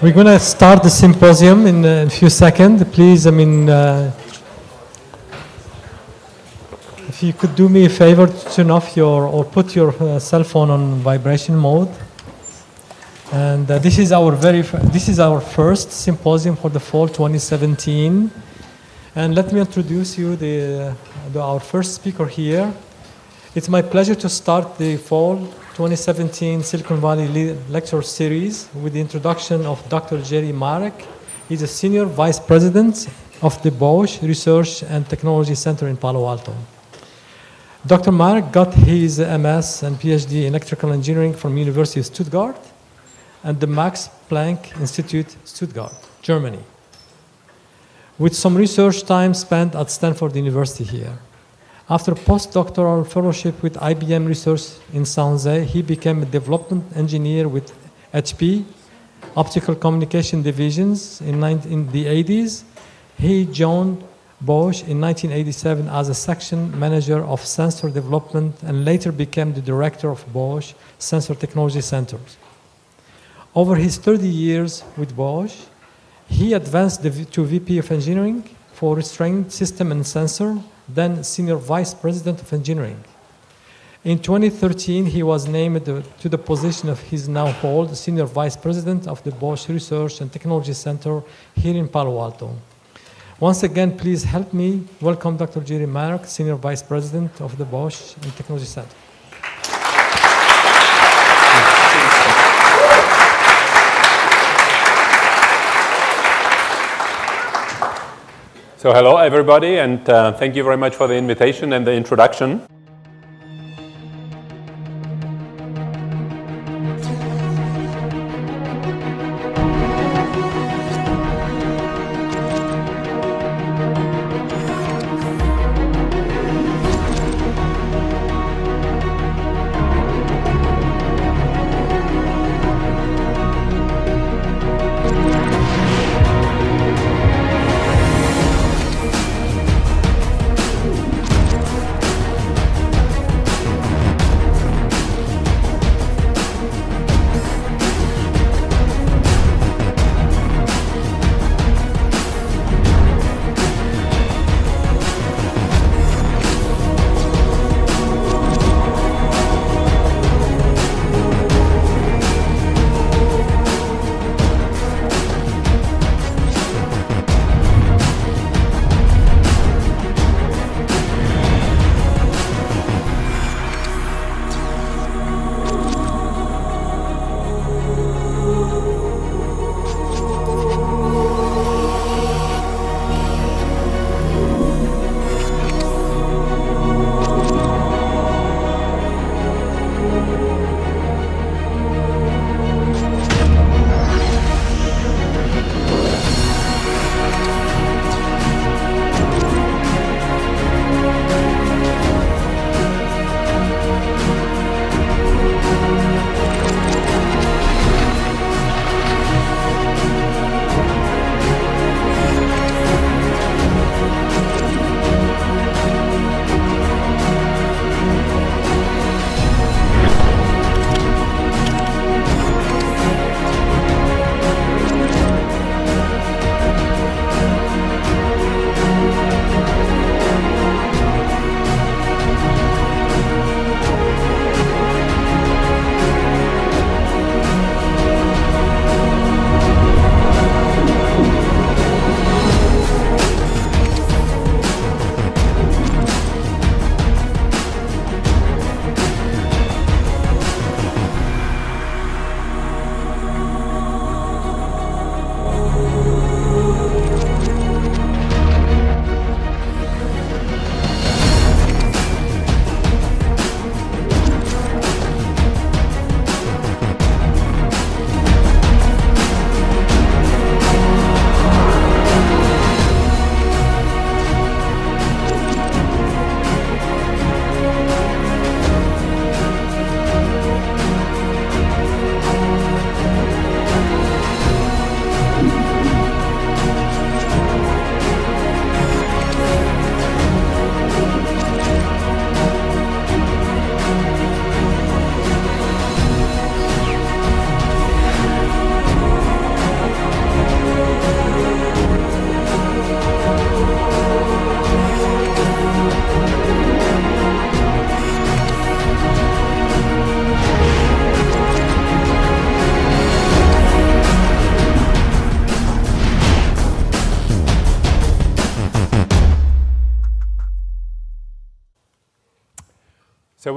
We're going to start the symposium in a few seconds. Please, I mean, uh, if you could do me a favor, to turn off your or put your uh, cell phone on vibration mode. And uh, this is our very this is our first symposium for the fall 2017. And let me introduce you the, the our first speaker here. It's my pleasure to start the fall 2017 Silicon Valley Le- Lecture Series with the introduction of Dr. Jerry Marek. He's a senior vice president of the Bosch Research and Technology Center in Palo Alto. Dr. Marek got his MS and PhD in electrical engineering from University of Stuttgart and the Max Planck Institute, Stuttgart, Germany, with some research time spent at Stanford University here. After postdoctoral fellowship with IBM Research in San Jose, he became a development engineer with HP, optical communication divisions in, 19, in the 80s. He joined Bosch in 1987 as a section manager of sensor development and later became the director of Bosch Sensor Technology Centers. Over his 30 years with Bosch, he advanced to VP of Engineering for Restraint System and Sensor, then Senior Vice President of Engineering. In 2013, he was named to the position of his now hold Senior Vice President of the Bosch Research and Technology Center here in Palo Alto. Once again, please help me welcome Dr. Jerry Marek, Senior Vice President of the Bosch and Technology Center. So hello everybody and uh, thank you very much for the invitation and the introduction.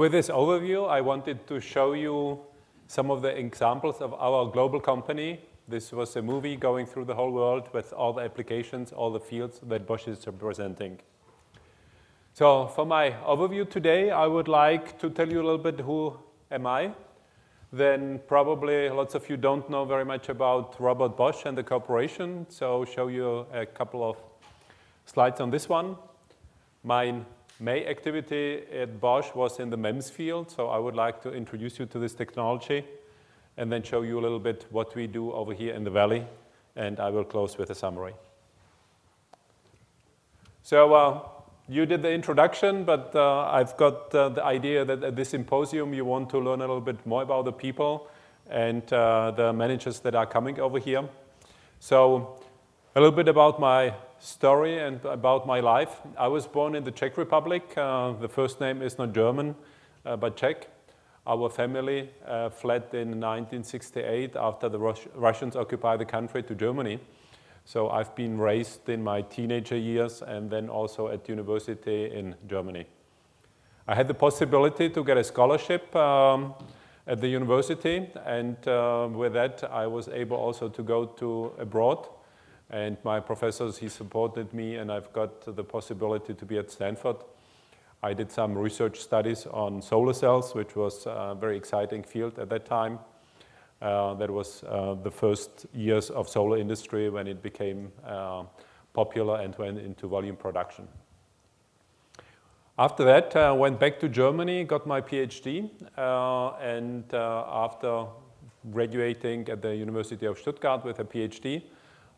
With this overview, I wanted to show you some of the examples of our global company. This was a movie going through the whole world with all the applications, all the fields that Bosch is representing. So for my overview today, I would like to tell you a little bit who am I. Then probably lots of you don't know very much about Robert Bosch and the corporation, so show you a couple of slides on this one. My main activity at Bosch was in the MEMS field, so I would like to introduce you to this technology and then show you a little bit what we do over here in the valley, and I will close with a summary. So uh, you did the introduction, but uh, I've got uh, the idea that at this symposium you want to learn a little bit more about the people and uh, the managers that are coming over here. So a little bit about my story and about my life. I was born in the Czech Republic. Uh, the first name is not German, uh, but Czech. Our family uh, fled in 1968 after the Rus Russians occupied the country to Germany. So I've been raised in my teenager years and then also at university in Germany. I had the possibility to get a scholarship um, at the university, and uh, with that I was able also to go to abroad. And my professors, he supported me, and I've got the possibility to be at Stanford. I did some research studies on solar cells, which was a very exciting field at that time. Uh, that was uh, the first years of solar industry when it became uh, popular and went into volume production. After that, I uh, went back to Germany, got my PhD, uh, and uh, after graduating at the University of Stuttgart with a PhD,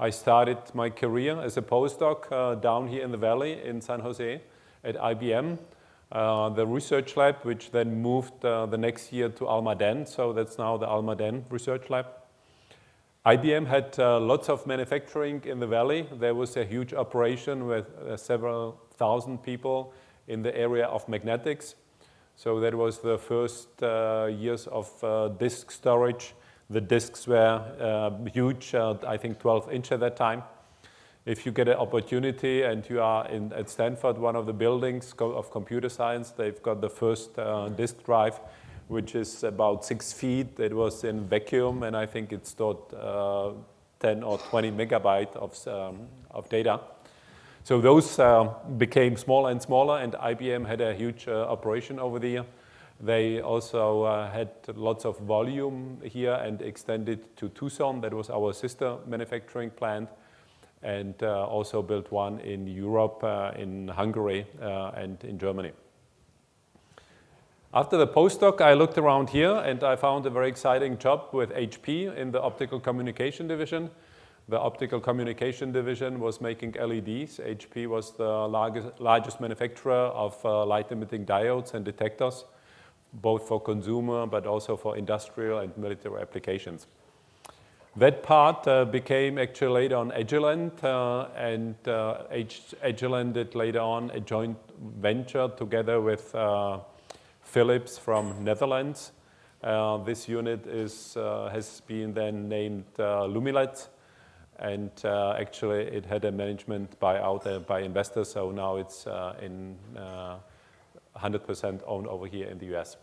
I started my career as a postdoc down here in the valley in San Jose at IBM, uh, the research lab, which then moved uh, the next year to Almaden. So that's now the Almaden Research Lab. IBM had uh, lots of manufacturing in the valley. There was a huge operation with uh, several thousand people in the area of magnetics. So that was the first uh, years of disk storage. The disks were huge, I think 12 inch at that time if you get an opportunity and you are in, at Stanford, one of the buildings of computer science, they've got the first uh, disk drive, which is about six feet. It was in vacuum, and I think it stored uh, 10 or 20 megabyte of, um, of data. So those uh, became smaller and smaller, and IBM had a huge uh, operation over the there. They also uh, had lots of volume here and extended to Tucson. That was our sister manufacturing plant and uh, also built one in Europe, uh, in Hungary, uh, and in Germany. After the postdoc, I looked around here and I found a very exciting job with HP in the optical communication division. The optical communication division was making LEDs. HP was the largest, largest manufacturer of uh, light-emitting diodes and detectors, both for consumer but also for industrial and military applications. That part uh, became actually later on Agilent, uh, and uh, Agilent did later on a joint venture together with uh, Philips from Netherlands. Uh, this unit is, uh, has been then named Lumileds, and actually it had a management buyout by investors, so now it's in 100% owned over here in the US.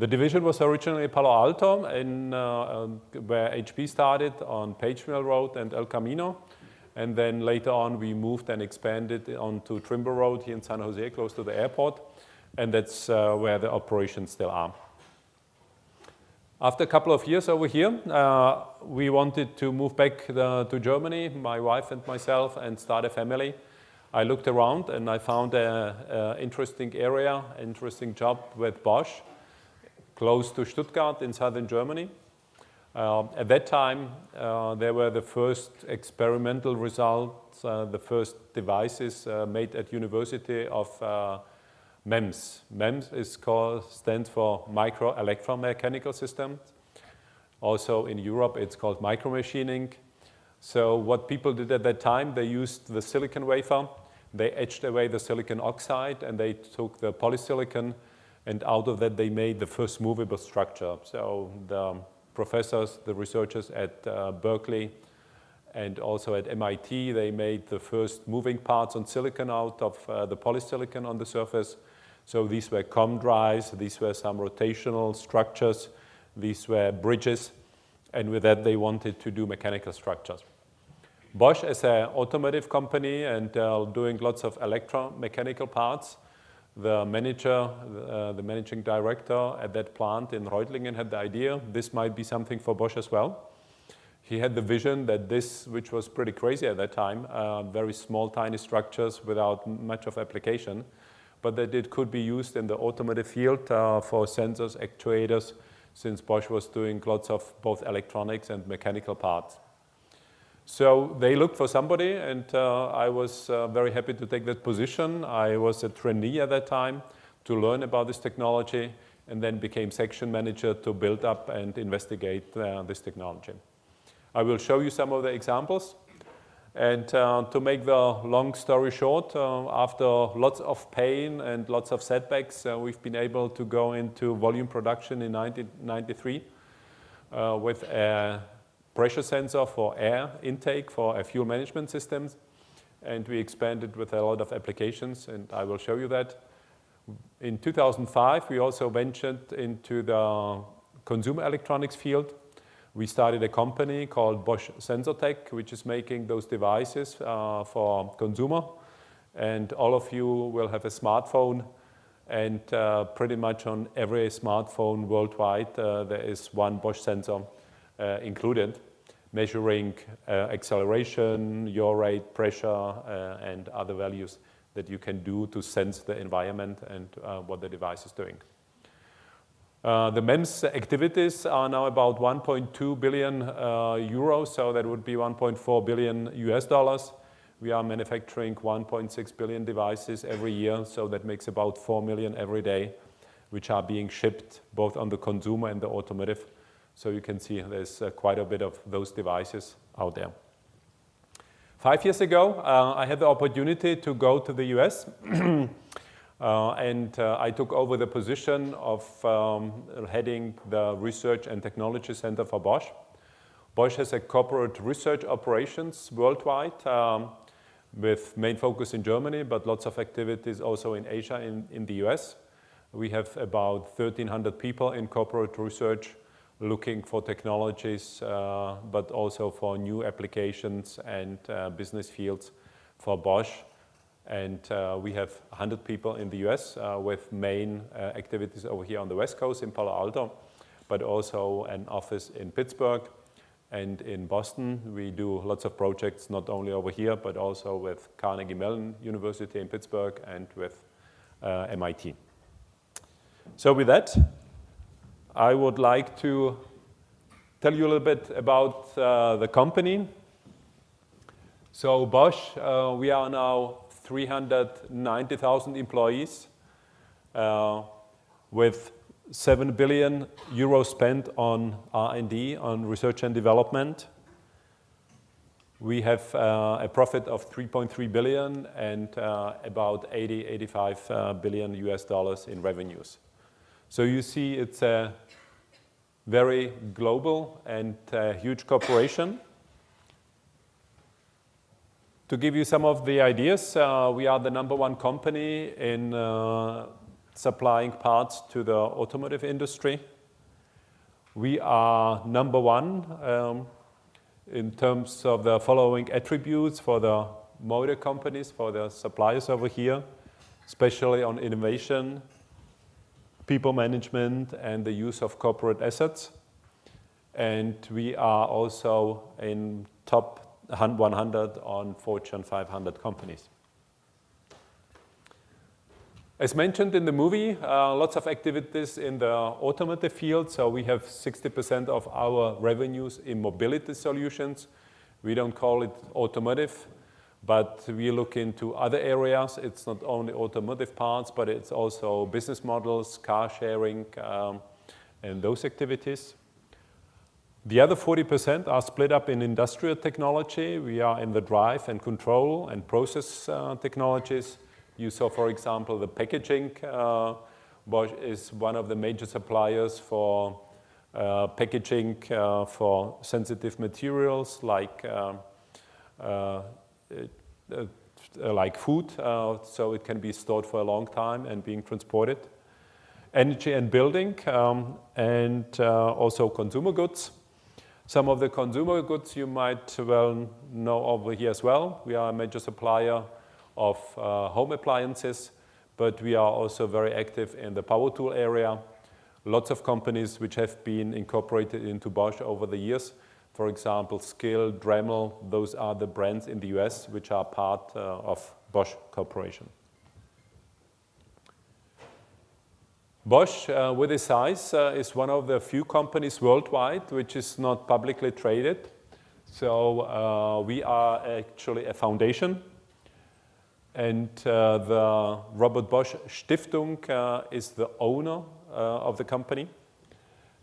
The division was originally Palo Alto, in, uh, um, where HP started on Page Mill Road and El Camino. And then later on, we moved and expanded onto Trimble Road here in San Jose, close to the airport. And that's uh, where the operations still are. After a couple of years over here, uh, we wanted to move back the, uh, to Germany, my wife and myself, and start a family. I looked around and I found an interesting area, interesting job with Bosch close to Stuttgart in southern Germany. Uh, at that time, uh, there were the first experimental results, uh, the first devices uh, made at university of uh, MEMS. MEMS is called, stands for Micro Electromechanical Systems. Also in Europe, it's called micromachining. So what people did at that time, they used the silicon wafer, they etched away the silicon oxide, and they took the polysilicon and out of that, they made the first movable structure. So the professors, the researchers at uh, Berkeley and also at MIT, they made the first moving parts on silicon out of uh, the polysilicon on the surface. So these were comb drives, these were some rotational structures, these were bridges, and with that they wanted to do mechanical structures. Bosch as an automotive company and uh, doing lots of electromechanical parts, the manager, uh, the managing director at that plant in Reutlingen had the idea this might be something for Bosch as well. He had the vision that this, which was pretty crazy at that time, uh, very small, tiny structures without much of application, but that it could be used in the automotive field uh, for sensors, actuators, since Bosch was doing lots of both electronics and mechanical parts. So they looked for somebody, and uh, I was uh, very happy to take that position. I was a trainee at that time to learn about this technology, and then became section manager to build up and investigate uh, this technology. I will show you some of the examples. And uh, to make the long story short, uh, after lots of pain and lots of setbacks, uh, we've been able to go into volume production in 1993 with a pressure sensor for air intake for a fuel management systems. And we expanded with a lot of applications, and I will show you that. In 2005, we also ventured into the consumer electronics field. We started a company called Bosch Sensortec, which is making those devices uh, for consumer. And all of you will have a smartphone, and uh, pretty much on every smartphone worldwide, uh, there is one Bosch sensor included measuring uh, acceleration, yaw rate, pressure, uh, and other values that you can do to sense the environment and uh, what the device is doing. Uh, the MEMS activities are now about 1.2 billion uh, euros, so that would be 1.4 billion US dollars. We are manufacturing 1.6 billion devices every year, so that makes about 4 million every day, which are being shipped both on the consumer and the automotive so you can see there's uh, quite a bit of those devices out there. Five years ago, uh, I had the opportunity to go to the US uh, and uh, I took over the position of um, heading the Research and Technology Center for Bosch. Bosch has a corporate research operations worldwide um, with main focus in Germany, but lots of activities also in Asia, in, in the US. We have about 1,300 people in corporate research looking for technologies, uh, but also for new applications and uh, business fields for Bosch. And uh, we have 100 people in the US with main activities over here on the West Coast in Palo Alto, but also an office in Pittsburgh and in Boston. We do lots of projects, not only over here, but also with Carnegie Mellon University in Pittsburgh and with uh, MIT. So with that, I would like to tell you a little bit about uh, the company. So Bosch, uh, we are now 390,000 employees uh, with 7 billion euros spent on R&D, on research and development. We have uh, a profit of 3.3 billion and uh, about 80, 85 uh, billion US dollars in revenues. So you see it's a very global and uh, huge corporation. To give you some of the ideas, uh, we are the number one company in uh, supplying parts to the automotive industry. We are number one um, in terms of the following attributes for the motor companies, for the suppliers over here, especially on innovation, people management, and the use of corporate assets. And we are also in top 100 on Fortune 500 companies. As mentioned in the movie, uh, lots of activities in the automotive field. So we have 60% of our revenues in mobility solutions. We don't call it automotive. But we look into other areas. It's not only automotive parts, but it's also business models, car sharing, um, and those activities. The other 40% are split up in industrial technology. We are in the drive and control and process uh, technologies. You saw, for example, the packaging. Uh, Bosch is one of the major suppliers for uh, packaging for sensitive materials like um, like food, uh, so it can be stored for a long time and being transported. Energy and building, um, and uh, also consumer goods. Some of the consumer goods you might well know over here as well. We are a major supplier of uh, home appliances, but we are also very active in the power tool area. Lots of companies which have been incorporated into Bosch over the years. For example, Skil, Dremel, those are the brands in the US which are part uh, of Bosch Corporation. Bosch, uh, with its size, uh, is one of the few companies worldwide which is not publicly traded. So uh, we are actually a foundation. And uh, the Robert Bosch Stiftung uh, is the owner of the company.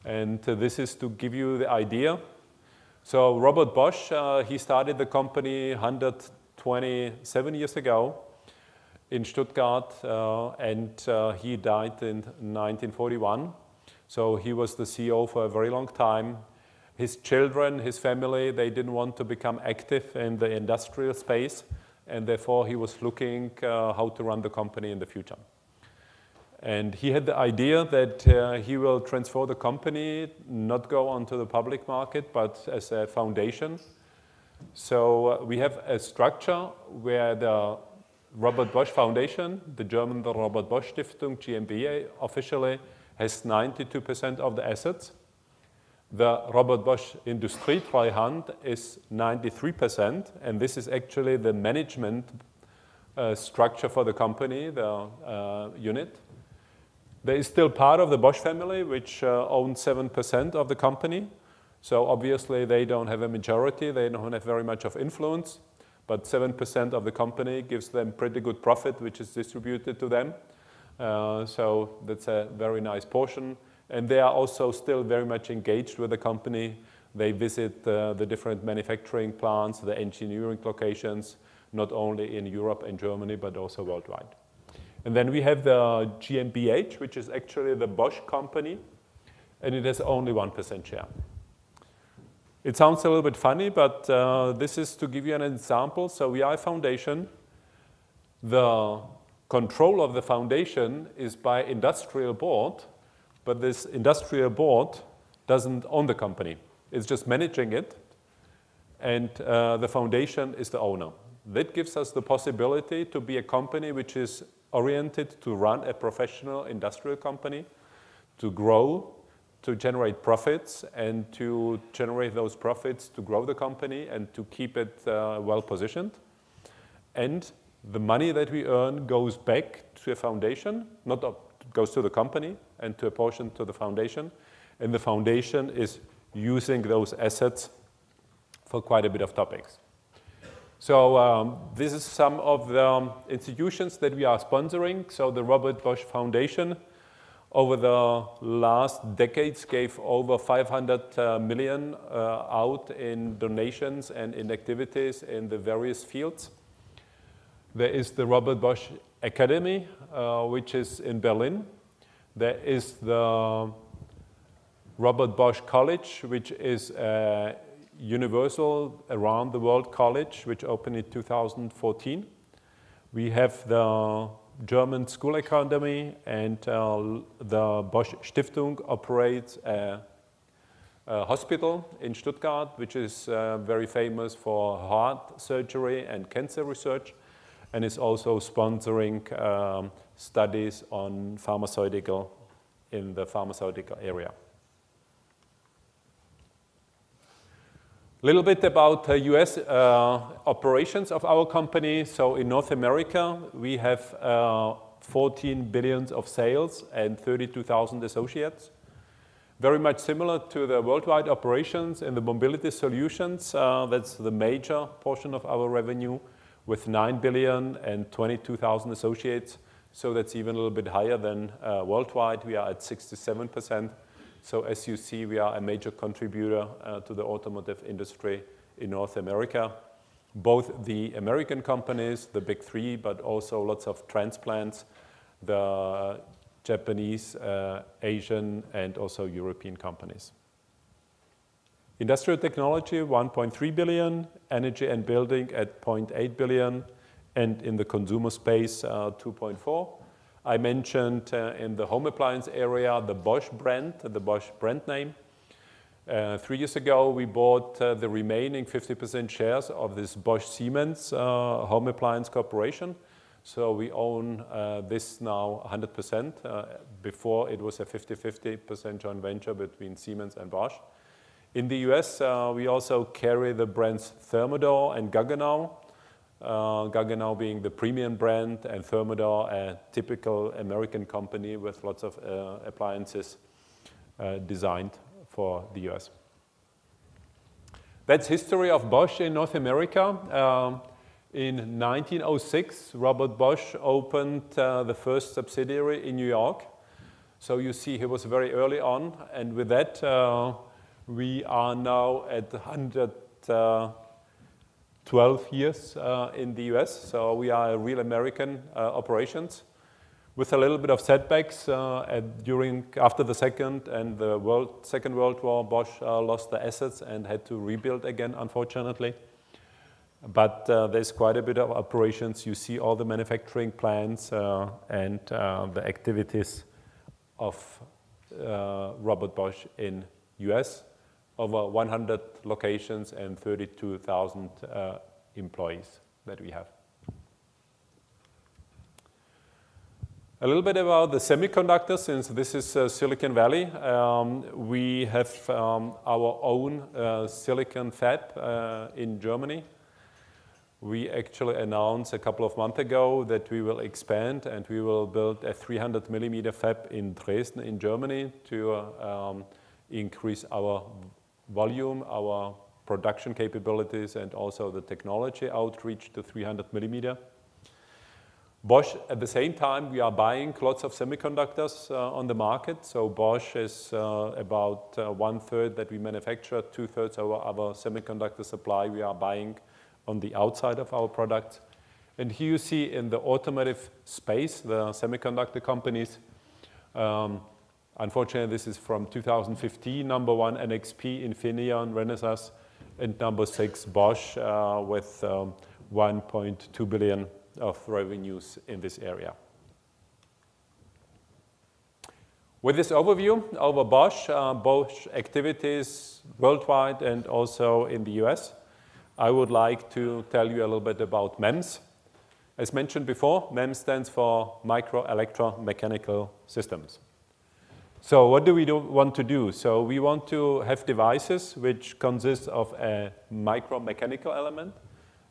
And this is to give you the idea. So Robert Bosch, he started the company 127 years ago in Stuttgart, uh, and uh, he died in 1941. So he was the CEO for a very long time. His children, his family, they didn't want to become active in the industrial space, and therefore he was looking uh, how to run the company in the future. And he had the idea that uh, he will transfer the company, not go onto the public market, but as a foundation. So uh, we have a structure where the Robert Bosch Foundation, the German the Robert Bosch Stiftung, GmbH, officially has 92% of the assets. The Robert Bosch Industrie Treuhand is 93%, and this is actually the management uh, structure for the company, the uh, unit. There is still part of the Bosch family, which uh, owns 7% of the company. So obviously they don't have a majority, they don't have very much of influence but 7% of the company gives them pretty good profit, which is distributed to them. Uh, so that's a very nice portion. And they are also still very much engaged with the company. They visit uh, the different manufacturing plants, the engineering locations, not only in Europe and Germany, but also worldwide. And then we have the GmbH, which is actually the Bosch company, and it has only 1% share. It sounds a little bit funny, but uh, this is to give you an example. So we are a foundation. The control of the foundation is by industrial board, but this industrial board doesn't own the company. It's just managing it, and uh, the foundation is the owner. That gives us the possibility to be a company which is oriented to run a professional industrial company, to grow to generate profits and to generate those profits to grow the company and to keep it uh, well positioned. And the money that we earn goes back to a foundation, not goes to the company and to a portion to the foundation. And the foundation is using those assets for quite a bit of topics. So um, this is some of the um, institutions that we are sponsoring. So the Robert Bosch Foundation over the last decades gave over 500 uh, million uh, out in donations and in activities in the various fields. There is the Robert Bosch Academy, uh, which is in Berlin. There is the Robert Bosch College, which is a universal around the world college, which opened in 2014. We have the German School Academy and uh, the Bosch Stiftung operates a, a, hospital in Stuttgart, which is uh, very famous for heart surgery and cancer research, and is also sponsoring um, studies on pharmaceutical in the pharmaceutical area. A little bit about uh, US operations of our company. So in North America, we have uh, 14 billions of sales and 32,000 associates. Very much similar to the worldwide operations in the mobility solutions. Uh, that's the major portion of our revenue with 9 billion and 22,000 associates. So that's even a little bit higher than uh, worldwide. We are at 67 percent so as you see, we are a major contributor uh, to the automotive industry in North America. Both the American companies, the big three, but also lots of transplants, the Japanese, uh, Asian, and also European companies. Industrial technology, 1.3 billion, energy and building at 0.8 billion, and in the consumer space, 2.4. I mentioned uh, in the home appliance area, the Bosch brand, the Bosch brand name. Uh, three years ago, we bought uh, the remaining 50% shares of this Bosch Siemens home appliance corporation. So we own this now 100%. Before, it was a 50/50% joint venture between Siemens and Bosch. In the U.S., we also carry the brands Thermador and Gaggenau. Uh, Gaggenau being the premium brand, and Thermador, a typical American company with lots of uh, appliances uh, designed for the U.S. That's history of Bosch in North America. Um, in 1906, Robert Bosch opened the first subsidiary in New York. So you see he was very early on, and with that, we are now at 112 years uh, in the U.S. So we are a real American uh, operations. With a little bit of setbacks uh, during after the Second World War, Bosch lost the assets and had to rebuild again, unfortunately. But there's quite a bit of operations. You see all the manufacturing plants and the activities of Robert Bosch in U.S. Over 100 locations and 32,000 uh, employees that we have. A little bit about the semiconductor, since this is uh, Silicon Valley. Um, we have um, our own uh, silicon fab in Germany. We actually announced a couple of months ago that we will expand, and we will build a 300 millimeter fab in Dresden, in Germany, to um, increase our volume, our production capabilities, and also the technology outreach to 300 millimeter. Bosch, at the same time, we are buying lots of semiconductors uh, on the market. So Bosch is uh, about uh, one third that we manufacture, two thirds of our semiconductor supply we are buying on the outside of our products. And here you see in the automotive space, the semiconductor companies. Um, Unfortunately, this is from 2015. Number one, NXP, Infineon, Renesas, and number six, Bosch, uh, with um, 1.2 billion of revenues in this area. With this overview over Bosch, uh, Bosch activities worldwide and also in the U.S., I would like to tell you a little bit about MEMS. As mentioned before, MEMS stands for Micro Electro-Mechanical Systems. So what do we want to do? So we want to have devices which consist of a micro mechanical element,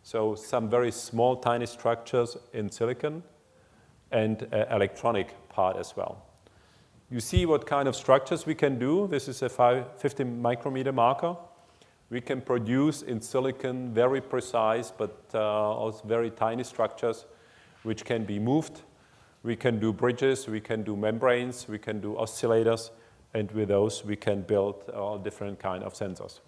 so some very small, tiny structures in silicon, and electronic part as well. You see what kind of structures we can do. This is a 50 micrometer marker. We can produce in silicon very precise, but uh, also very tiny structures, which can be moved. We can do bridges, we can do membranes, we can do oscillators, and with those, we can build all different kind of sensors.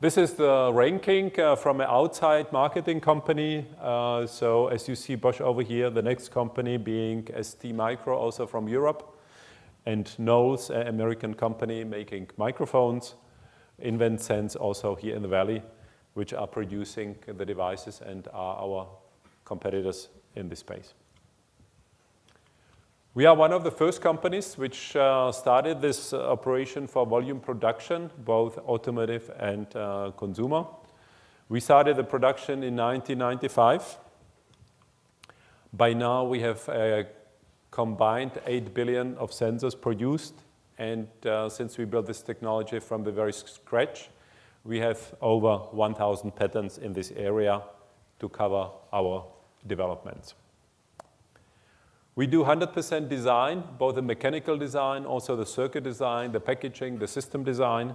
This is the ranking uh, from an outside marketing company. Uh, so as you see Bosch over here, the next company being STMicro, also from Europe, and Knowles, an American company making microphones. InvenSense, also here in the Valley, which are producing the devices and are our competitors in this space. We are one of the first companies which uh, started this uh, operation for volume production, both automotive and uh, consumer. We started the production in 1995. By now, we have a combined 8 billion of sensors produced, and since we built this technology from the very scratch, we have over 1,000 patents in this area to cover our developments. We do 100% design, both the mechanical design, also the circuit design, the packaging, the system design.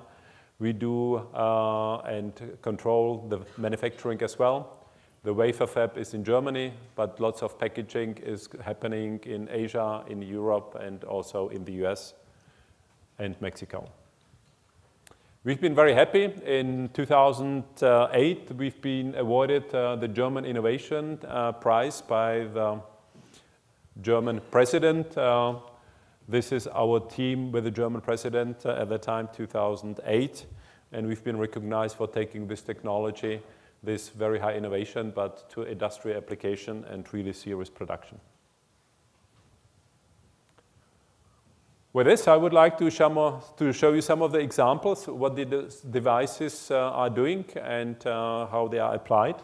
We do uh, and control the manufacturing as well. The wafer fab is in Germany, but lots of packaging is happening in Asia, in Europe, and also in the U.S. and Mexico. We've been very happy. In 2008, we've been awarded uh, the German Innovation uh, Prize by the German president. Uh, this is our team with the German president at the time, 2008, and we've been recognized for taking this technology this very high innovation, but to industrial application and really serious production. With this, I would like to show, you some of the examples, what the devices uh, are doing and uh, how they are applied.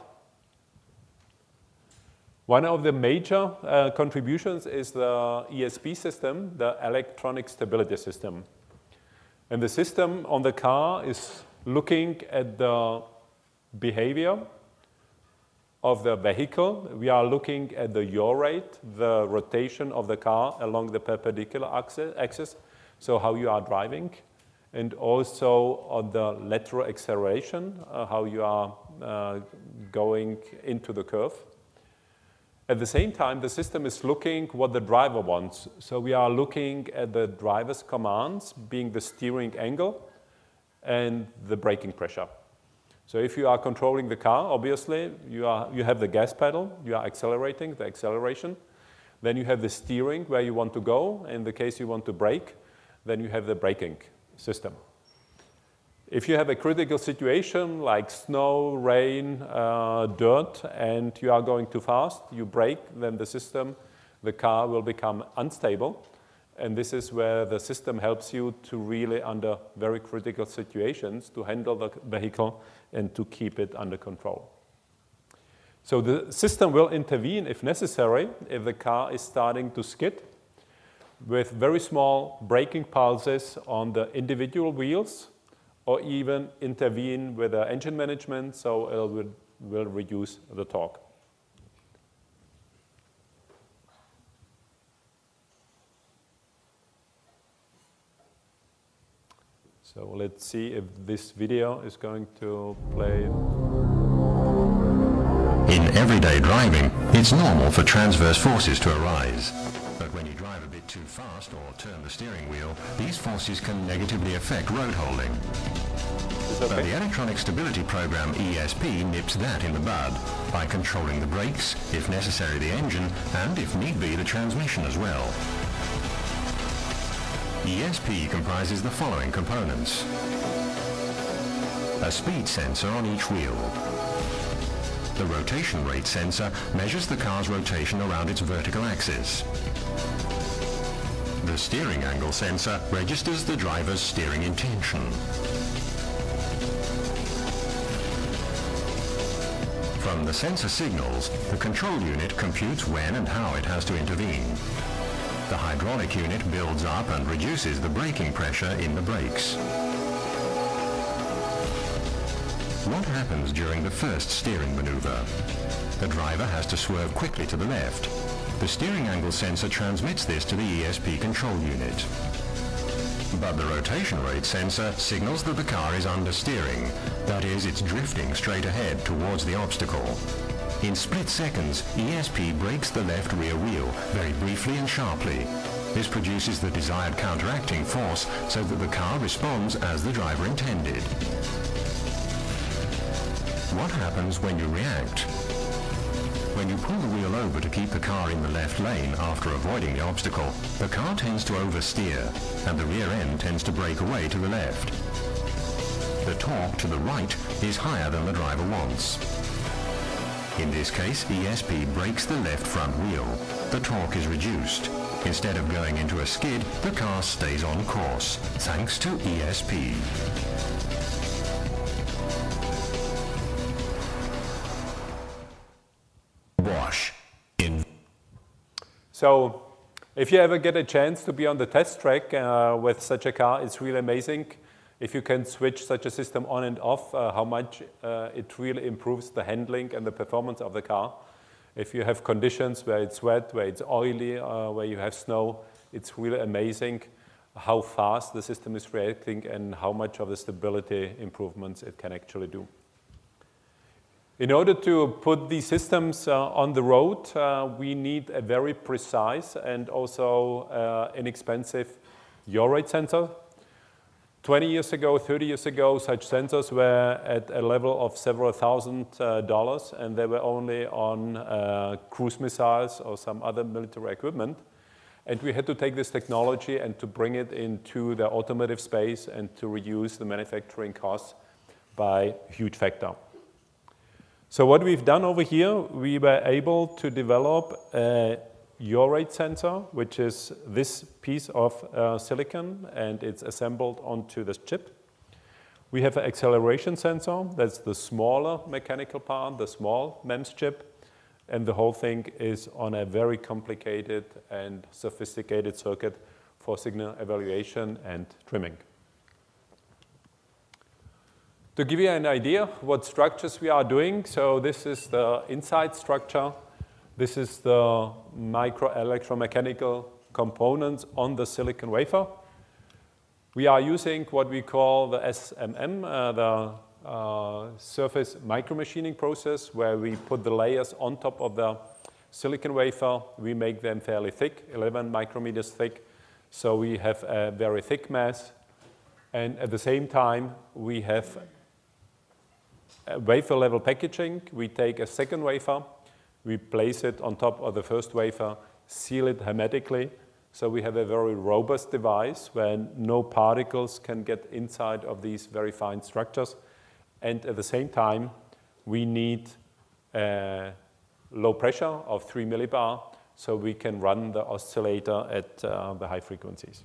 One of the major uh, contributions is the ESP system, the electronic stability system. And the system on the car is looking at the behavior of the vehicle. We are looking at the yaw rate, the rotation of the car along the perpendicular axis, so how you are driving, and also on the lateral acceleration, uh, how you are uh, going into the curve. At the same time, the system is looking what the driver wants. So we are looking at the driver's commands, being the steering angle and the braking pressure. So if you are controlling the car, obviously, you, are, you have the gas pedal, you are accelerating, the acceleration. Then you have the steering where you want to go. In the case you want to brake, then you have the braking system. If you have a critical situation like snow, rain, uh, dirt, and you are going too fast, you brake, then the system, the car will become unstable. And this is where the system helps you to really, under very critical situations, to handle the vehicle and to keep it under control. So the system will intervene if necessary if the car is starting to skid with very small braking pulses on the individual wheels or even intervene with the engine management so it will, will reduce the torque. So let's see if this video is going to play. In everyday driving, it's normal for transverse forces to arise. But when you drive a bit too fast or turn the steering wheel, these forces can negatively affect road holding. Okay? But the Electronic Stability Program ESP nips that in the bud by controlling the brakes, if necessary the engine, and if need be the transmission as well. ESP comprises the following components. A speed sensor on each wheel. The rotation rate sensor measures the car's rotation around its vertical axis. The steering angle sensor registers the driver's steering intention. From the sensor signals, the control unit computes when and how it has to intervene. The hydraulic unit builds up and reduces the braking pressure in the brakes. What happens during the first steering maneuver? The driver has to swerve quickly to the left. The steering angle sensor transmits this to the ESP control unit. But the rotation rate sensor signals that the car is understeering, that is, it's drifting straight ahead towards the obstacle. In split seconds, ESP brakes the left rear wheel, very briefly and sharply. This produces the desired counteracting force so that the car responds as the driver intended. What happens when you react? When you pull the wheel over to keep the car in the left lane after avoiding the obstacle, the car tends to oversteer and the rear end tends to break away to the left. The torque to the right is higher than the driver wants. In this case, ESP brakes the left front wheel. The torque is reduced. Instead of going into a skid, the car stays on course, thanks to ESP. Bosch. In So if you ever get a chance to be on the test track uh, with such a car, it's really amazing if you can switch such a system on and off, uh, how much uh, it really improves the handling and the performance of the car. If you have conditions where it's wet, where it's oily, uh, where you have snow, it's really amazing how fast the system is reacting and how much of the stability improvements it can actually do. In order to put these systems uh, on the road, uh, we need a very precise and also uh, inexpensive yaw rate sensor 20 years ago, 30 years ago, such sensors were at a level of several thousand uh, dollars, and they were only on uh, cruise missiles or some other military equipment. And we had to take this technology and to bring it into the automotive space and to reduce the manufacturing costs by a huge factor. So what we've done over here, we were able to develop a yaw rate sensor, which is this piece of uh, silicon, and it's assembled onto this chip. We have an acceleration sensor, that's the smaller mechanical part, the small MEMS chip, and the whole thing is on a very complicated and sophisticated circuit for signal evaluation and trimming. To give you an idea what structures we are doing, so this is the inside structure, this is the micro electromechanical components on the silicon wafer. We are using what we call the SMM, uh, the uh, surface micromachining process, where we put the layers on top of the silicon wafer. We make them fairly thick, 11 micrometers thick, so we have a very thick mass. And at the same time, we have wafer level packaging. We take a second wafer, we place it on top of the first wafer, seal it hermetically. So we have a very robust device where no particles can get inside of these very fine structures. And at the same time, we need a low pressure of 3 millibar so we can run the oscillator at uh, the high frequencies.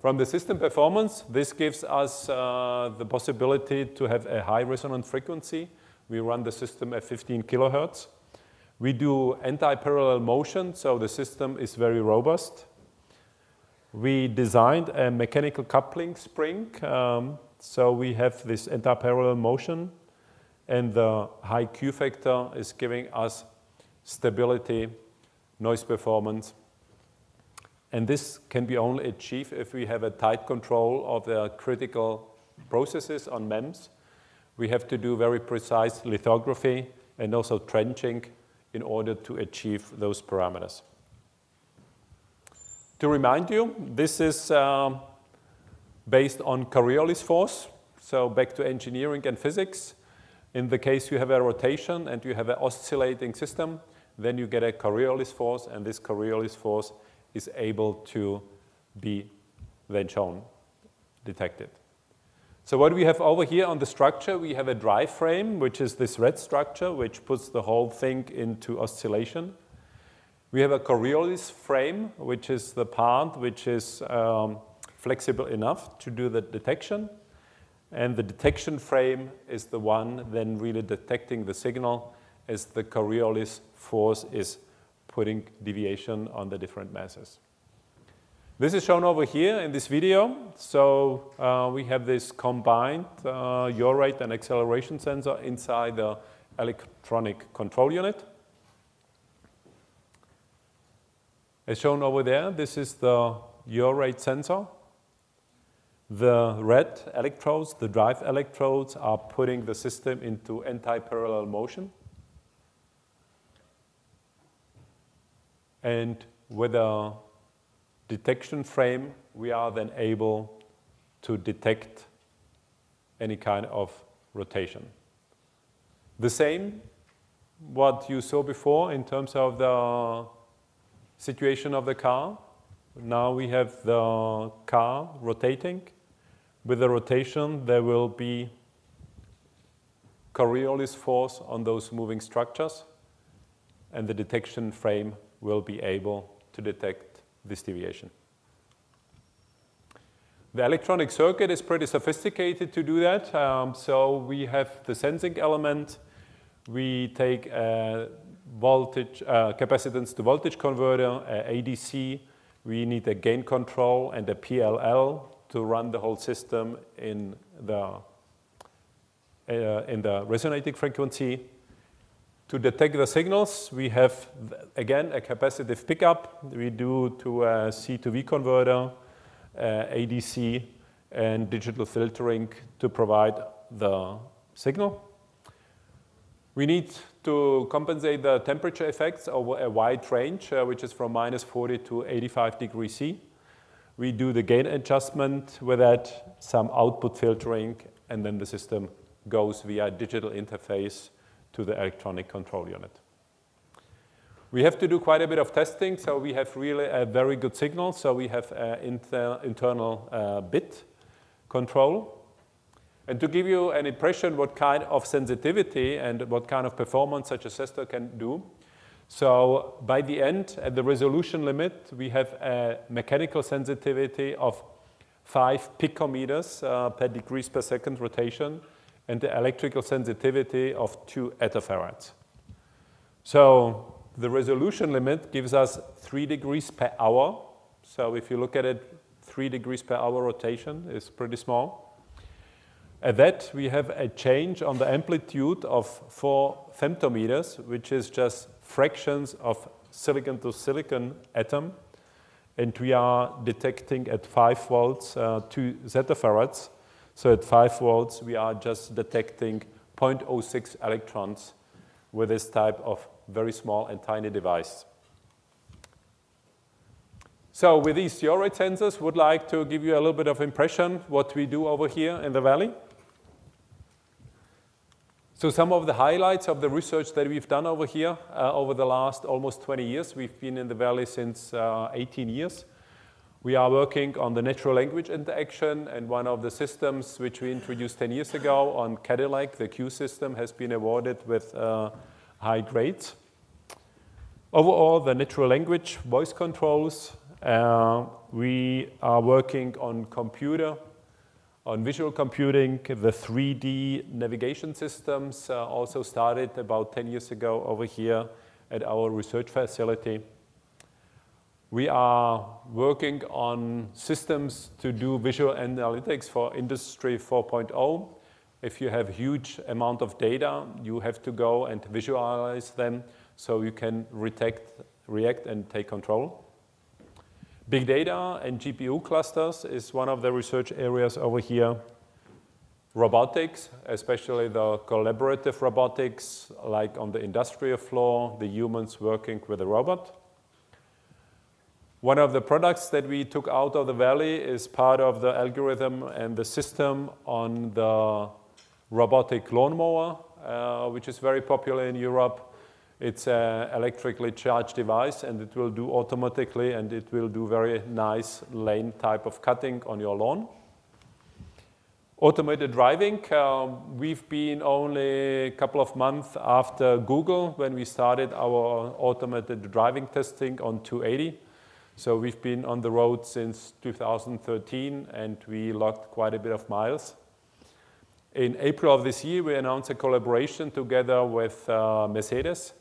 From the system performance, this gives us uh, the possibility to have a high resonant frequency. We run the system at 15 kilohertz. We do anti-parallel motion, so the system is very robust. We designed a mechanical coupling spring, um, so we have this anti-parallel motion, and the high Q factor is giving us stability, noise performance, and this can be only achieved if we have a tight control of the critical processes on MEMS. We have to do very precise lithography and also trenching in order to achieve those parameters. To remind you, this is um, based on Coriolis force. So back to engineering and physics. In the case you have a rotation and you have an oscillating system, then you get a Coriolis force, and this Coriolis force is able to be then shown, detected. So what we have over here on the structure, we have a drive frame, which is this red structure, which puts the whole thing into oscillation. We have a Coriolis frame, which is the part which is um, flexible enough to do the detection. And the detection frame is the one then really detecting the signal as the Coriolis force is putting deviation on the different masses. This is shown over here in this video. So uh, we have this combined uh, yaw rate and acceleration sensor inside the electronic control unit. As shown over there, this is the yaw rate sensor. The red electrodes, the drive electrodes, are putting the system into anti-parallel motion. And a detection frame, we are then able to detect any kind of rotation. The same what you saw before in terms of the situation of the car. Now we have the car rotating. With the rotation, there will be Coriolis force on those moving structures, and the detection frame will be able to detect this deviation. The electronic circuit is pretty sophisticated to do that. Um, so we have the sensing element. We take a voltage, uh, capacitance to voltage converter, ADC. We need a gain control and a PLL to run the whole system in the, uh, in the resonating frequency. To detect the signals, we have, again, a capacitive pickup. We do to a C2V converter, uh, ADC, and digital filtering to provide the signal. We need to compensate the temperature effects over a wide range, uh, which is from minus 40 to 85 degrees C. We do the gain adjustment with that, some output filtering, and then the system goes via digital interface to the electronic control unit. We have to do quite a bit of testing, so we have really a very good signal. So we have inter internal uh, bit control. And to give you an impression what kind of sensitivity and what kind of performance such a sensor can do, so by the end, at the resolution limit, we have a mechanical sensitivity of 5 picometers uh, per degrees per second rotation and the electrical sensitivity of 2 attofarads. So the resolution limit gives us 3 degrees per hour. So if you look at it, 3 degrees per hour rotation is pretty small. At that, we have a change on the amplitude of 4 femtometers, which is just fractions of silicon to silicon atom. And we are detecting at 5 volts uh, 2 zettafarads. So at 5 volts, we are just detecting 0.06 electrons with this type of very small and tiny device. So with these rate sensors, would like to give you a little bit of impression what we do over here in the valley. So some of the highlights of the research that we've done over here uh, over the last almost 20 years, we've been in the valley since uh, 18 years. We are working on the natural language interaction and one of the systems which we introduced 10 years ago on Cadillac, the Q system, has been awarded with uh, high grades. Overall, the natural language voice controls, uh, we are working on computer on visual computing, the 3D navigation systems uh, also started about 10 years ago over here at our research facility. We are working on systems to do visual analytics for Industry 4.0. If you have huge amount of data, you have to go and visualize them so you can react, react and take control. Big data and GPU clusters is one of the research areas over here. Robotics, especially the collaborative robotics, like on the industrial floor, the humans working with a robot. One of the products that we took out of the valley is part of the algorithm and the system on the robotic lawnmower, uh, which is very popular in Europe. It's an electrically charged device and it will do automatically and it will do very nice lane type of cutting on your lawn. Automated driving, uh, we've been only a couple of months after Google when we started our automated driving testing on 280. So we've been on the road since 2013 and we logged quite a bit of miles. In April of this year, we announced a collaboration together with uh, Mercedes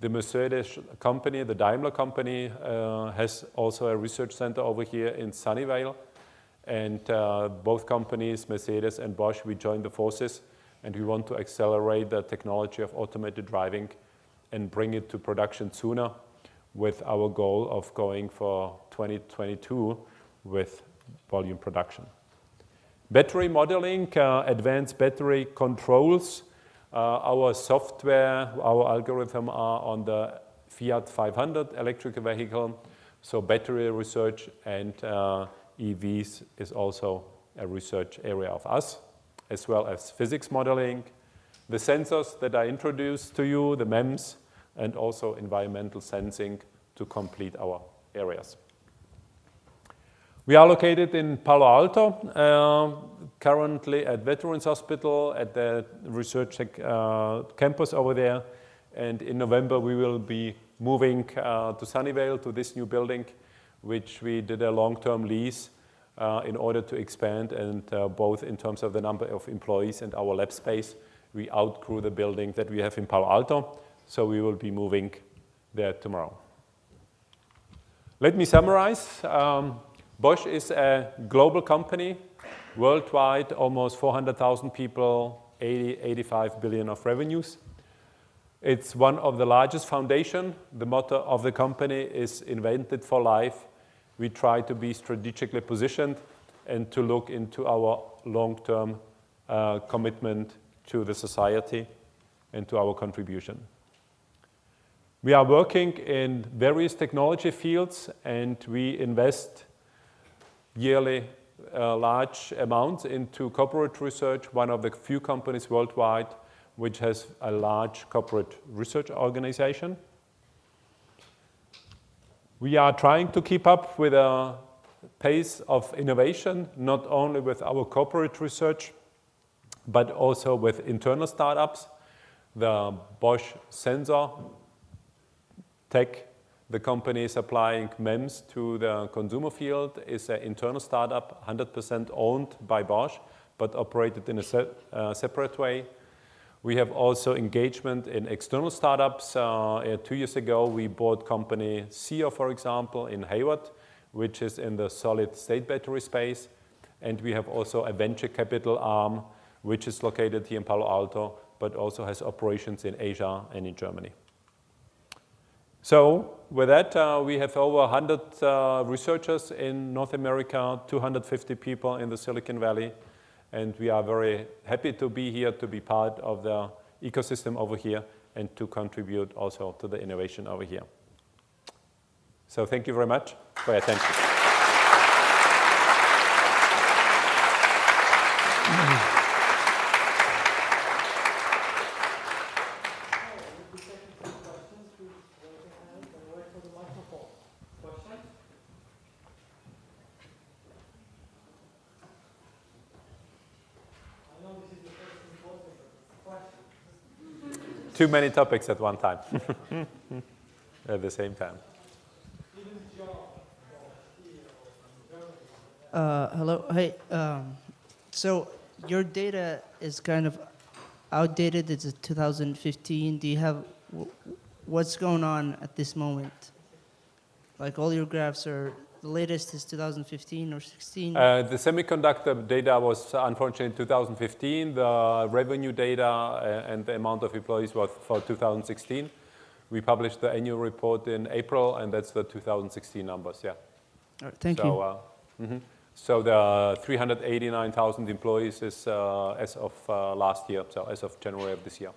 the Mercedes company, the Daimler company, uh, has also a research center over here in Sunnyvale. And uh, both companies, Mercedes and Bosch, we joined the forces and we want to accelerate the technology of automated driving and bring it to production sooner with our goal of going for 2022 with volume production. Battery modeling, uh, advanced battery controls, uh, our software, our algorithm are on the Fiat 500 electric vehicle. So battery research and uh, EVs is also a research area of us, as well as physics modeling, the sensors that I introduced to you, the MEMS, and also environmental sensing to complete our areas. We are located in Palo Alto, uh, currently at Veterans Hospital at the research uh, campus over there. And in November, we will be moving uh, to Sunnyvale to this new building, which we did a long-term lease uh, in order to expand and uh, both in terms of the number of employees and our lab space. We outgrew the building that we have in Palo Alto, so we will be moving there tomorrow. Let me summarize. Um, Bosch is a global company, worldwide almost 400,000 people, 80, 85 billion of revenues. It's one of the largest foundation. The motto of the company is invented for life. We try to be strategically positioned and to look into our long-term uh, commitment to the society and to our contribution. We are working in various technology fields and we invest yearly uh, large amounts into corporate research, one of the few companies worldwide which has a large corporate research organization. We are trying to keep up with a pace of innovation, not only with our corporate research, but also with internal startups. The Bosch sensor tech, the company supplying MEMS to the consumer field, is an internal startup, 100% owned by Bosch, but operated in a se uh, separate way. We have also engagement in external startups. Uh, two years ago, we bought company Seeo, for example, in Hayward, which is in the solid state battery space. And we have also a venture capital arm, which is located here in Palo Alto, but also has operations in Asia and in Germany. So with that, uh, we have over 100 uh, researchers in North America, 250 people in the Silicon Valley, and we are very happy to be here, to be part of the ecosystem over here, and to contribute also to the innovation over here. So thank you very much for your attention. Too many topics at one time, at the same time. Uh, hello. Hey. Um, so your data is kind of outdated. It's 2015. Do you have what's going on at this moment? Like all your graphs are the latest is 2015 or 16. Uh, the semiconductor data was unfortunately 2015. The revenue data uh, and the amount of employees was for 2016. We published the annual report in April, and that's the 2016 numbers. Yeah. All right, thank so, you. Uh, mm -hmm. So the 389,000 employees is uh, as of uh, last year, so as of January of this year.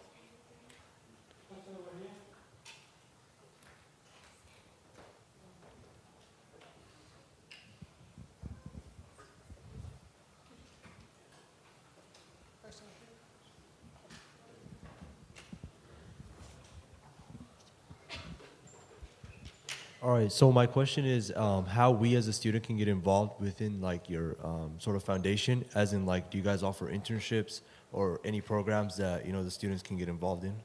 All right. So my question is, um, how we as a student can get involved within like your um, sort of foundation, as in like, do you guys offer internships or any programs that you know the students can get involved in?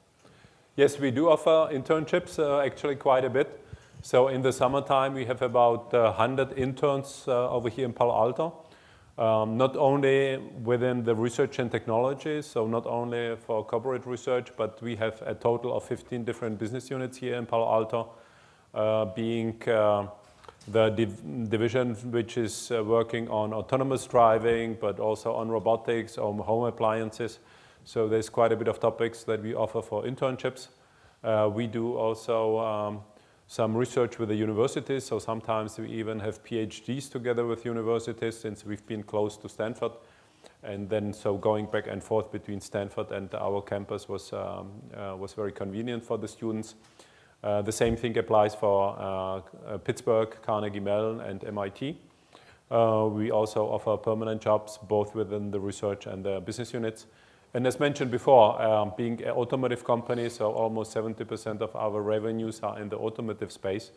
Yes, we do offer internships uh, actually quite a bit. So in the summertime, we have about uh, 100 interns uh, over here in Palo Alto. Um, not only within the research and technology, so not only for corporate research, but we have a total of 15 different business units here in Palo Alto being uh, the div division which is uh, working on autonomous driving, but also on robotics, on home appliances. So there's quite a bit of topics that we offer for internships. we do also um, some research with the universities, so sometimes we even have PhDs together with universities since we've been close to Stanford. And then so going back and forth between Stanford and our campus was, um, uh, was very convenient for the students. Uh, the same thing applies for uh, uh, Pittsburgh, Carnegie Mellon, and MIT. we also offer permanent jobs both within the research and the business units. And as mentioned before, um, being an automotive company, so almost 70% of our revenues are in the automotive space.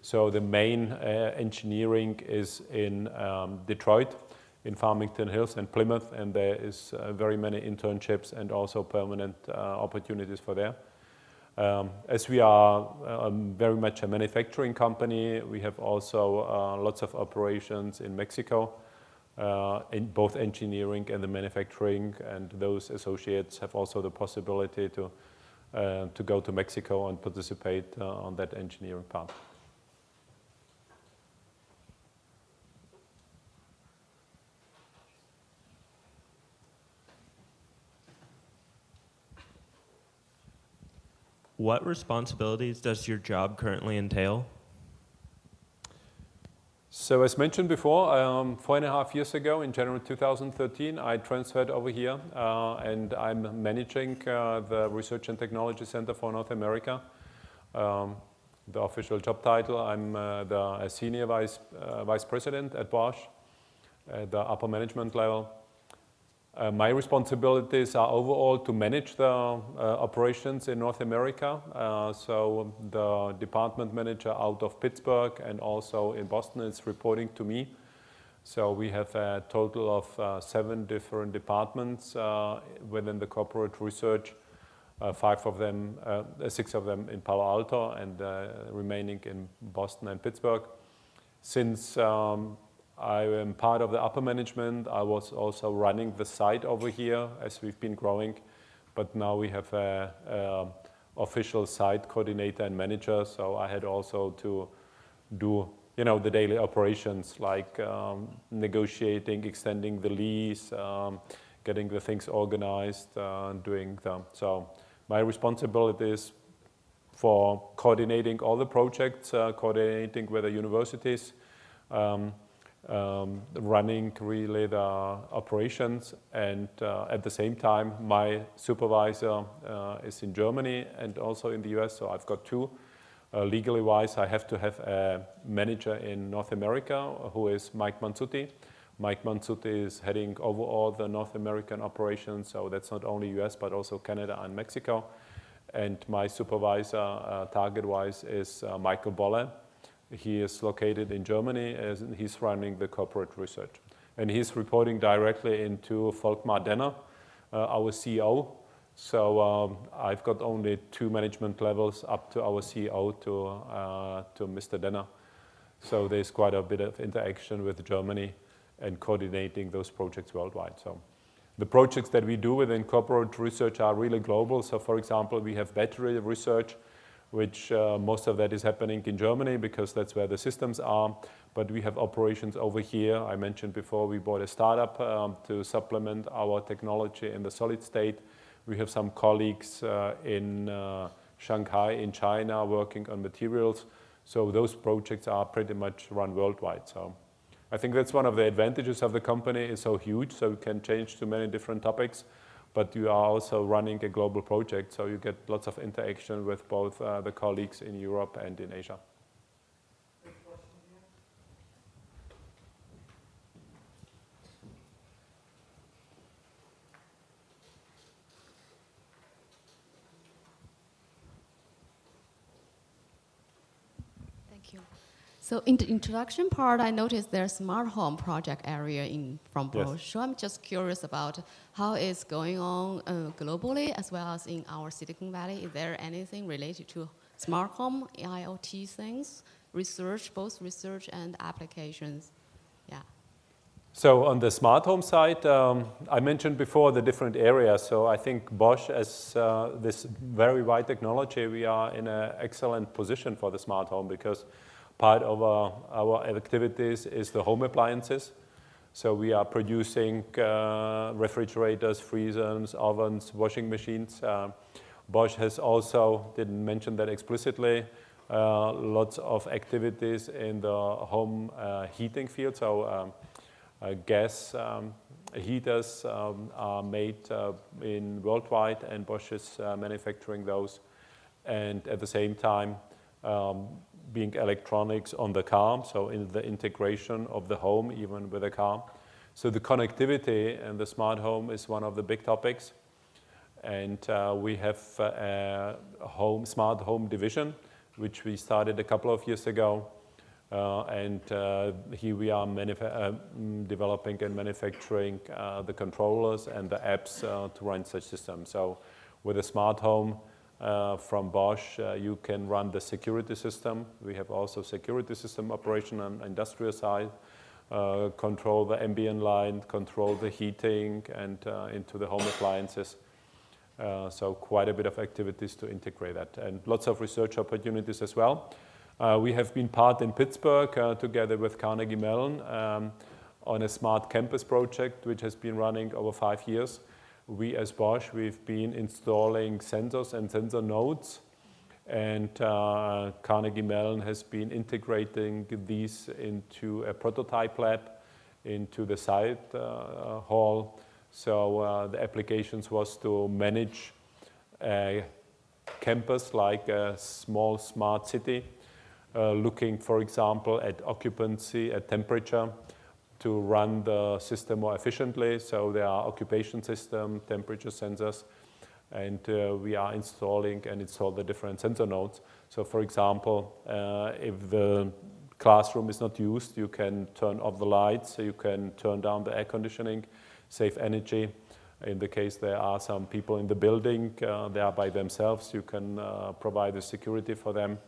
So the main uh, engineering is in um, Detroit, in Farmington Hills and Plymouth, and there is uh, very many internships and also permanent uh, opportunities for there. Um, as we are um, very much a manufacturing company, we have also uh, lots of operations in Mexico, uh, in both engineering and the manufacturing, and those associates have also the possibility to, uh, to go to Mexico and participate uh, on that engineering part. What responsibilities does your job currently entail? So as mentioned before, um, four and a half years ago, in January 2013, I transferred over here uh, and I'm managing uh, the Research and Technology Center for North America. Um, the official job title, I'm uh, the Senior Vice, uh, Vice President at Bosch at the upper management level. Uh, my responsibilities are overall to manage the uh, operations in North America. Uh, so the department manager out of Pittsburgh and also in Boston is reporting to me. So we have a total of uh, seven different departments uh, within the corporate research, uh, five of them, six of them in Palo Alto and remaining in Boston and Pittsburgh. Since um, I am part of the upper management, I was also running the site over here as we've been growing, but now we have a, a official site coordinator and manager, so I had also to do you know, the daily operations like um, negotiating, extending the lease, um, getting the things organized, uh, doing them. So my responsibility is for coordinating all the projects, uh, coordinating with the universities, um, um running the operations, and uh, at the same time, my supervisor uh, is in Germany and also in the US, so I've got two uh, legally wise, I have to have a manager in North America who is Mike Mansuetti. Mike Mansuetti is heading over all the North American operations, so that's not only US but also Canada and Mexico. And my supervisor, uh, target-wise, is uh, Michael Bolle. He is located in Germany, and he's running the corporate research. And he's reporting directly into Volkmar Denner, uh, our CEO, so um, I've got only two management levels up to our CEO to, uh, to Mr. Denner. So there's quite a bit of interaction with Germany and coordinating those projects worldwide. So the projects that we do within corporate research are really global. So for example, we have battery research, which uh, most of that is happening in Germany because that's where the systems are. But we have operations over here. I mentioned before we bought a startup um, to supplement our technology in the solid state we have some colleagues uh, in uh, Shanghai, in China, working on materials. So those projects are pretty much run worldwide. So I think that's one of the advantages of the company. It's so huge, so you can change to many different topics. But you are also running a global project, so you get lots of interaction with both uh, the colleagues in Europe and in Asia. So in the introduction part, I noticed there's smart home project area in from Bosch. Yes. So I'm just curious about how it's going on uh, globally as well as in our Silicon Valley. Is there anything related to smart home, IoT things, research, both research and applications? Yeah. So on the smart home side, um, I mentioned before the different areas. So I think Bosch, as uh, this very wide technology, we are in an excellent position for the smart home because part of our, our activities is the home appliances. So we are producing uh, refrigerators, freezers, ovens, washing machines. Uh, Bosch has also, didn't mention that explicitly, uh, lots of activities in the home uh, heating field. So um, uh, gas um, heaters um, are made uh, in worldwide and Bosch is manufacturing those. And at the same time, um, being electronics on the car, so in the integration of the home, even with the car. So the connectivity and the smart home is one of the big topics. And uh, we have uh, a home, smart home division, which we started a couple of years ago. Uh, and uh, here we are uh, developing and manufacturing uh, the controllers and the apps to run such systems. So with a smart home, uh, from Bosch, uh, you can run the security system. We have also security system operation on industrial side, uh, control the ambient light, control the heating and uh, into the home appliances. Uh, so quite a bit of activities to integrate that and lots of research opportunities as well. We have been part in Pittsburgh together with Carnegie Mellon um, on a smart campus project which has been running over five years we as Bosch, we've been installing sensors and sensor nodes and uh, Carnegie Mellon has been integrating these into a prototype lab into the site uh, hall. So uh, the applications was to manage a campus like a small smart city, uh, looking, for example, at occupancy, at temperature, to run the system more efficiently. So there are occupation system, temperature sensors, and uh, we are installing and install the different sensor nodes. So for example, uh, if the classroom is not used, you can turn off the lights, you can turn down the air conditioning, save energy. In the case there are some people in the building, uh, they are by themselves, you can uh, provide the security for them.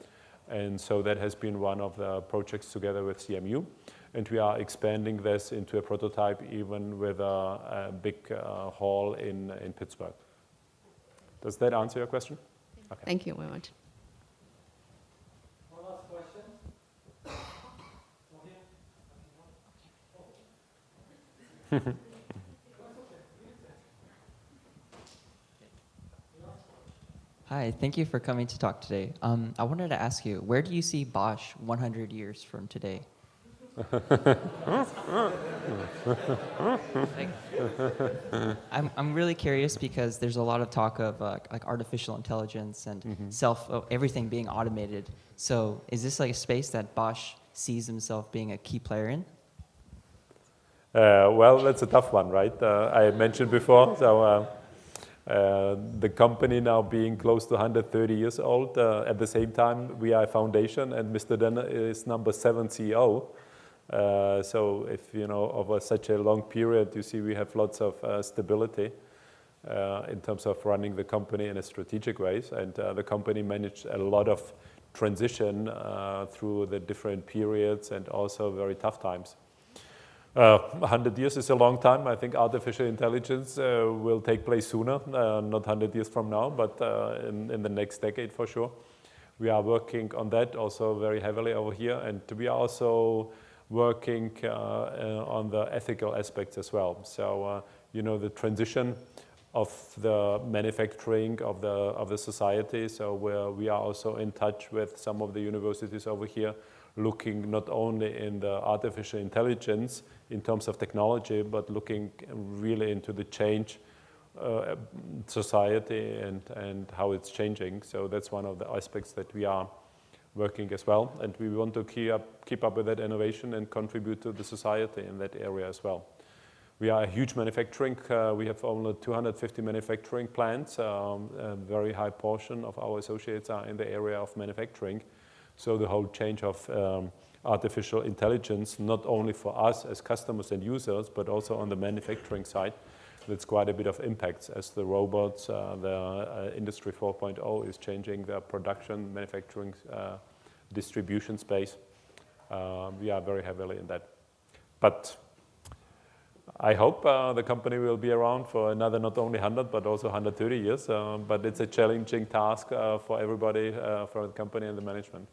And so that has been one of the projects together with CMU. And we are expanding this into a prototype even with a, a big uh, hall in, in Pittsburgh. Does that answer your question? Okay. Thank you very much. One last question. Hi, thank you for coming to talk today. Um, I wanted to ask you, where do you see Bosch 100 years from today? Like, I'm, I'm really curious because there's a lot of talk of uh, like artificial intelligence and mm-hmm. self uh, everything being automated. So is this like a space that Bosch sees himself being a key player in? Uh, well, that's a tough one, right? Uh, I mentioned before, so uh, uh, the company now being close to 130 years old. Uh, at the same time, we are a foundation, and Mr. Denner is number seven CEO. Uh, so if you know over such a long period, you see we have lots of uh, stability uh, in terms of running the company in a strategic ways, and uh, the company managed a lot of transition through the different periods and also very tough times. Uh, 100 years is a long time. I think artificial intelligence uh, will take place sooner, uh, not 100 years from now, but uh, in, in, the next decade for sure. We are working on that also very heavily over here, and we are also working uh, uh, on the ethical aspects as well. So, you know, the transition of the manufacturing of the, of the society. So we are also in touch with some of the universities over here looking not only in the artificial intelligence in terms of technology, but looking really into the change uh, society and, and how it's changing. So that's one of the aspects that we are working as well. And we want to keep up, keep up with that innovation and contribute to the society in that area as well. We are a huge manufacturing. Uh, we have only 250 manufacturing plants. Um, a very high portion of our associates are in the area of manufacturing. So the whole change of um, artificial intelligence, not only for us as customers and users, but also on the manufacturing side, that's quite a bit of impacts as the robots, uh, the uh, Industry 4.0 is changing the production, manufacturing, uh, distribution space. Uh, we are very heavily in that. But I hope uh, the company will be around for another not only 100 but also 130 years. Uh, but it's a challenging task for everybody, for the company and the management.